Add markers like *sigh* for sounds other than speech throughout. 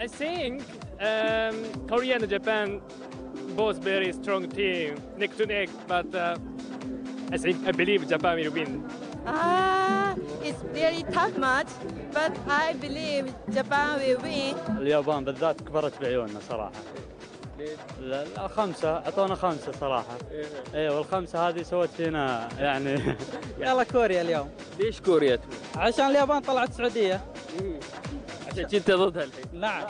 I think um, Korea and Japan both very strong team neck to neck, but uh, I think I believe Japan will win. Ah, it's very tough match, but I believe Japan will win. اليابان بالذات كبرت بعيوننا صراحة لا لا خمسة أعطونا خمسة صراحة أيوه والخمسة هذه سوت فينا يعني يلا كوريا اليوم ليش كوريا؟ عشان اليابان طلعت السعودية عشان كنت ضدها الحين. نعم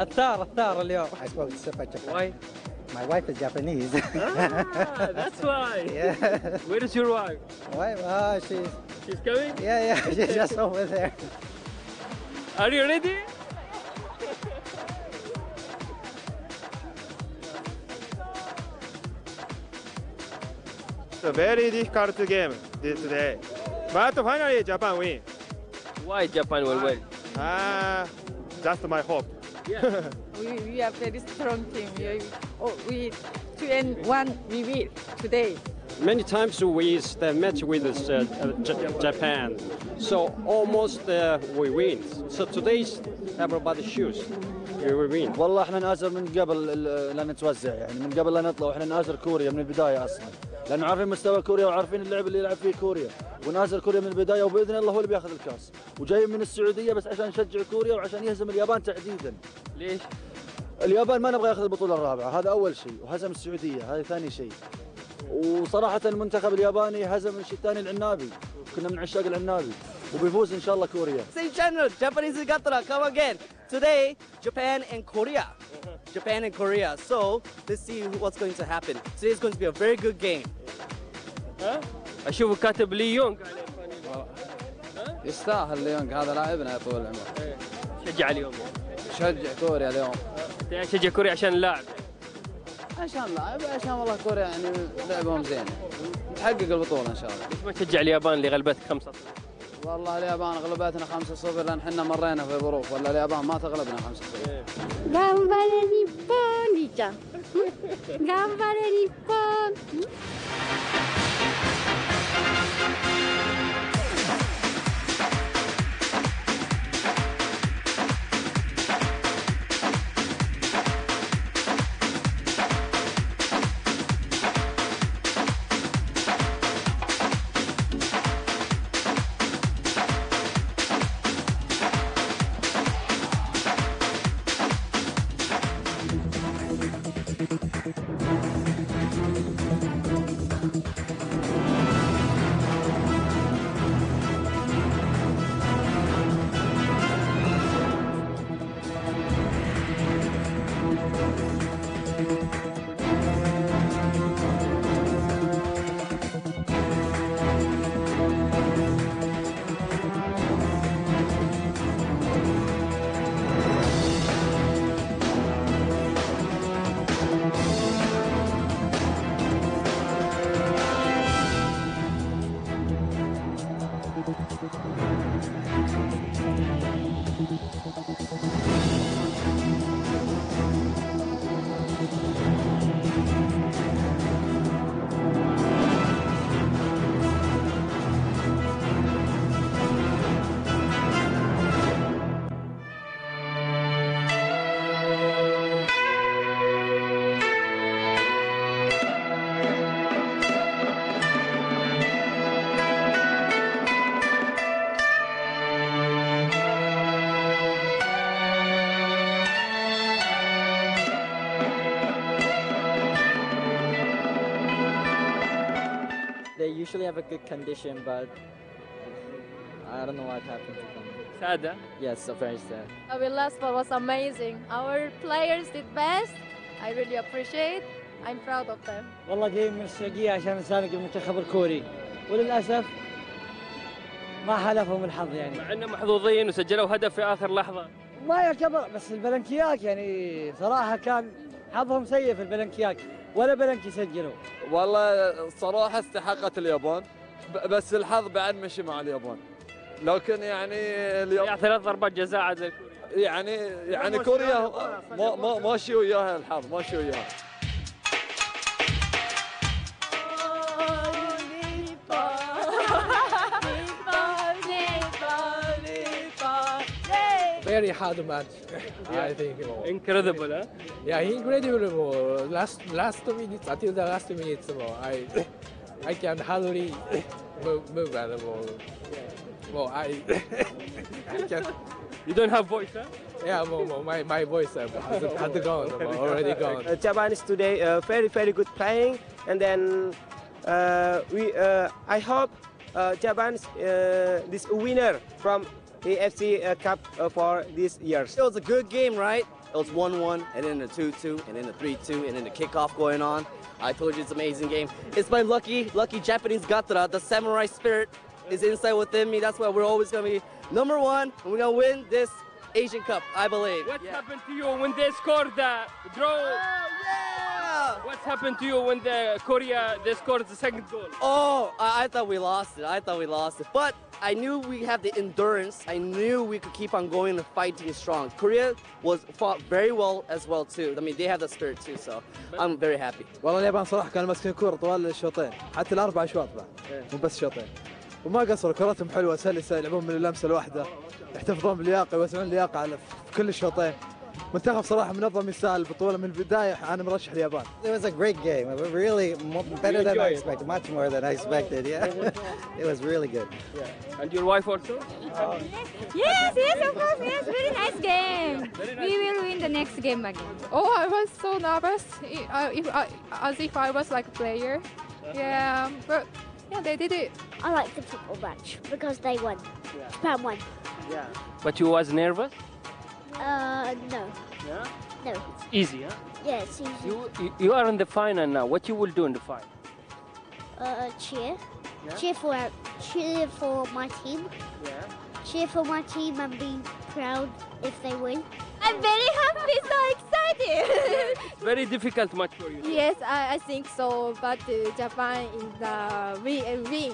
الثار الثار اليوم I spoke to Japan. Why? My wife is Japanese. Ah, that's why. *laughs* yeah. Where is your wife? Wife, oh, she's, She's coming. yeah, yeah, she's just over *laughs* there. Are you ready? It's a very difficult game this today. But finally Japan win. Why Japan will win? Ah, just my hope. *laughs* We, we are very strong team. We, oh, we two and one we win today. Many times we the match with uh, J- Japan, so almost uh, we win. So today's everybody shoes, win. والله إحنا نازر من قبل لا نتوزع يعني من قبل لا نطلع وإحنا نازر كوريا من البداية أصلا. لأنه عارفين مستوى كوريا وعارفين اللعب اللي يلعب فيه كوريا. ونازر كوريا من البداية وبإذن الله هو اللي بياخذ الكاس. وجاي من السعودية بس عشان نشجع كوريا وعشان يهزم اليابان تحديدا. ليش؟ اليابان ما نبغى ياخذ البطولة الرابعة هذا أول شيء. وهزم السعودية هذا ثاني شيء. وصراحة المنتخب الياباني هزم الشيء الثاني العنابي. كنا من عشاق العنابي. وبيفوز إن شاء الله كوريا. Same channel, Japanese Gatra, come again. Today, Japan and Korea. Japan and Korea. So, let's see what's going to happen. Today is going to be a very good game. ها؟ أشوف كاتب لي يونغ يستاهل ليونغ هذا لاعبنا يا طول العمر شجع اليوم شجع كوريا اليوم يعني شجع كوريا عشان اللاعب عشان لاعب عشان والله كوريا يعني لعبهم زين تحقق البطولة إن شاء الله ليش ما تشجع اليابان اللي غلبتك 5 والله اليابان غلبتنا 5-0 لأن إحنا مرينا في ظروف. ولا اليابان ما تغلبنا 5-0 نيبون Usually have a good condition, but I don't know what happened to them. ساده Yes, so very sad. Our last ball was amazing. Our players did best. I really appreciate. I'm proud of them. والله جاي من السعودية عشان نساند المنتخب الكوري وللأسف ما حالفهم الحظ يعني مع إنهم محظوظين وسجلوا هدف في آخر لحظة ما يعتبر بس البلنكياك يعني صراحة كان حظهم سيء في البلنكياك ولا بلنكي سجلوا والله الصراحة استحقت اليابان بس الحظ بعد مشي مع اليابان. لكن يعني اليابان يعني ثلاث ضربات جزاء عاد يعني يعني كوريا ما ما ماشي وياها الحظ ماشي وياها. Very hard match. I think. Incredible, huh? Yeah, incredible. Last last minutes until the last minutes. more, I I can hardly move, move and more. Well, I *laughs* I can. You don't have voice, huh? Yeah, more, more, my my voice uh, has, has gone, more, already gone. Uh, Japan is today uh, very very good playing, and then uh, we uh, I hope uh, Japan is uh, this winner from the FC uh, Cup uh, for this year. It was a good game, right? It was 1-1, and then a 2-2, and then a 3-2, and then the kickoff going on. I told you it's an amazing game. It's my lucky, lucky Japanese gatra. The samurai spirit is inside within me. That's why we're always gonna be number one, and we're gonna win this Asian Cup, I believe. What happened to you when they scored that draw? yeah! What happened to you when the Korea they scored the second goal? Oh, I, I thought we lost it. I thought we lost it. But I knew we had the endurance. I knew we could keep on going and fighting strong. Korea was fought very well as well too. I mean, they have the spirit too. So I'm very happy. والله اليابان صراحه كانوا ماسكين كوره طوال الشوطين حتى الاربع اشواط بعد مو بس شوطين وما قصروا كرتهم حلوه سلسه يلعبون من اللمسه الواحده يحتفظون باللياقه يوسعون اللياقه على في كل الشوطين منتخب صراحه منظم يستاهل البطوله من البدايه انا مرشح اليابان It was a great game. It was really mo- better than I enjoyed it? expected. Much more than I expected. Yeah, it was *laughs* really good. And your wife also? Yes, yes, of course, yes. Very nice game. We will win the next game again. Oh, I was so nervous. I- uh, if I, as if I was like a player. Yeah, but yeah, they did it. I like the football match because they won. Japan won. But you was nervous? Uh, no, Yeah. no. Easy, huh? Yeah, it's easy. You you, you are in the final now. What you will do in the final? Uh, cheer. Cheer for cheer for my team. Yeah. Cheer for my team and be proud if they win. I'm very happy, so excited. *laughs* Very difficult match for you. yes, I, I think so. But uh, Japan is the win and *laughs* win.